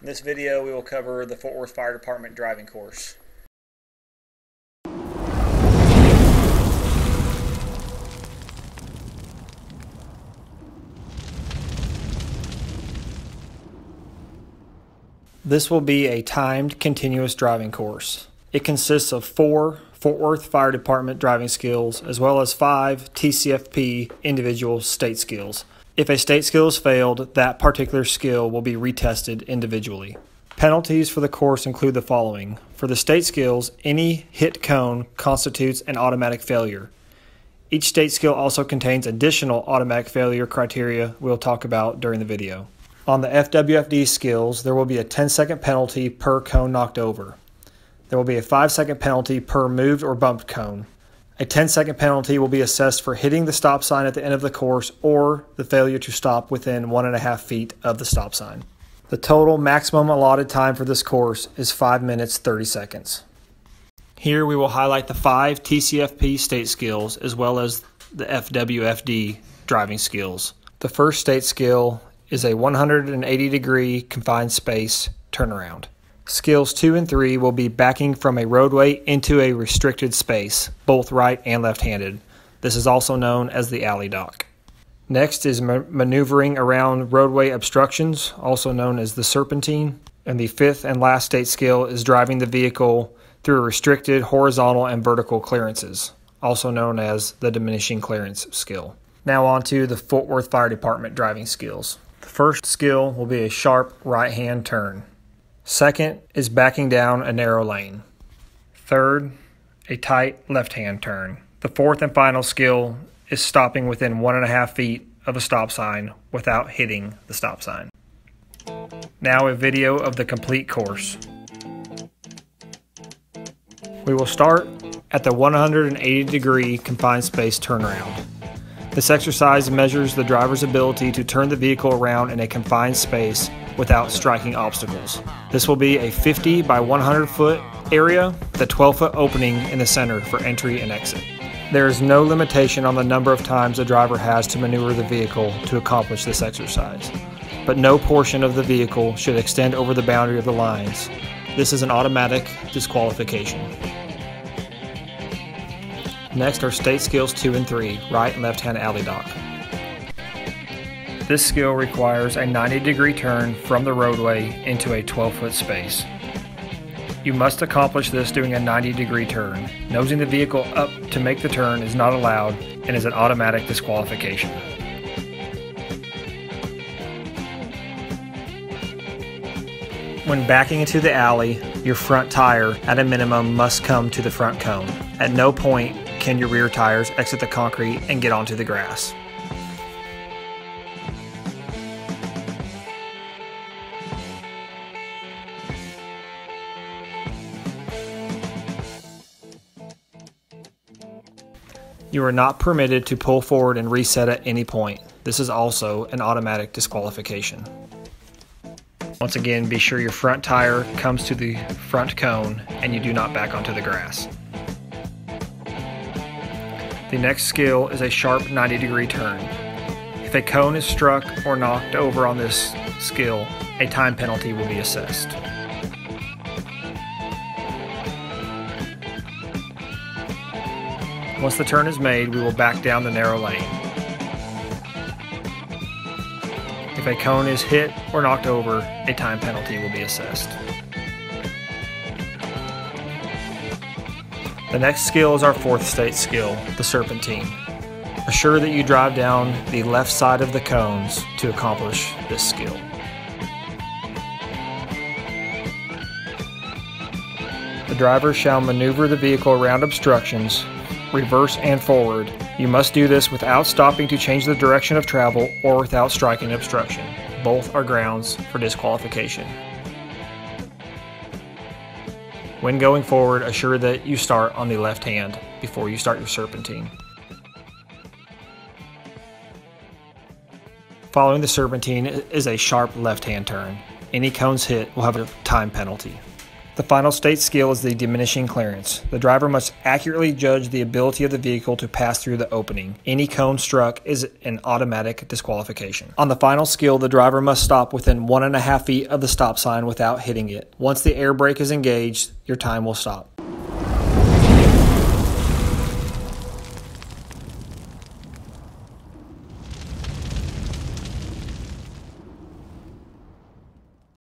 In this video, we will cover the Fort Worth Fire Department driving course. This will be a timed continuous driving course. It consists of four Fort Worth Fire Department driving skills as well as five TCFP individual state skills. If a state skill is failed, that particular skill will be retested individually. Penalties for the course include the following. For the state skills, any hit cone constitutes an automatic failure. Each state skill also contains additional automatic failure criteria we'll talk about during the video. On the FWFD skills, there will be a 10 second penalty per cone knocked over. There will be a 5 second penalty per moved or bumped cone. A 10 second penalty will be assessed for hitting the stop sign at the end of the course or the failure to stop within one and a half feet of the stop sign. The total maximum allotted time for this course is 5 minutes 30 seconds. Here we will highlight the five TCFP state skills as well as the FWFD driving skills. The first state skill is a 180 degree confined space turnaround. Skills 2 and 3 will be backing from a roadway into a restricted space, both right and left handed. This is also known as the alley dock. Next is ma- maneuvering around roadway obstructions, also known as the serpentine. And the fifth and last state skill is driving the vehicle through restricted horizontal and vertical clearances, also known as the diminishing clearance skill. Now, on to the Fort Worth Fire Department driving skills. The first skill will be a sharp right hand turn. Second is backing down a narrow lane. Third, a tight left hand turn. The fourth and final skill is stopping within one and a half feet of a stop sign without hitting the stop sign. Now, a video of the complete course. We will start at the 180 degree confined space turnaround. This exercise measures the driver's ability to turn the vehicle around in a confined space without striking obstacles. This will be a 50 by 100 foot area with a 12 foot opening in the center for entry and exit. There is no limitation on the number of times a driver has to maneuver the vehicle to accomplish this exercise, but no portion of the vehicle should extend over the boundary of the lines. This is an automatic disqualification. Next are state skills 2 and 3, right and left hand alley dock. This skill requires a 90 degree turn from the roadway into a 12 foot space. You must accomplish this doing a 90 degree turn. Nosing the vehicle up to make the turn is not allowed and is an automatic disqualification. When backing into the alley, your front tire at a minimum must come to the front cone. At no point your rear tires exit the concrete and get onto the grass. You are not permitted to pull forward and reset at any point. This is also an automatic disqualification. Once again, be sure your front tire comes to the front cone and you do not back onto the grass. The next skill is a sharp 90 degree turn. If a cone is struck or knocked over on this skill, a time penalty will be assessed. Once the turn is made, we will back down the narrow lane. If a cone is hit or knocked over, a time penalty will be assessed. The next skill is our fourth state skill, the serpentine. Assure that you drive down the left side of the cones to accomplish this skill. The driver shall maneuver the vehicle around obstructions reverse, and forward. You must do this without stopping to change the direction of travel or without striking obstruction. Both are grounds for disqualification. When going forward, assure that you start on the left hand before you start your serpentine. Following the serpentine is a sharp left hand turn. Any cones hit will have a time penalty. The final state skill is the diminishing clearance. The driver must accurately judge the ability of the vehicle to pass through the opening. Any cone struck is an automatic disqualification. On the final skill, the driver must stop within one and a half feet of the stop sign without hitting it. Once the air brake is engaged, your time will stop.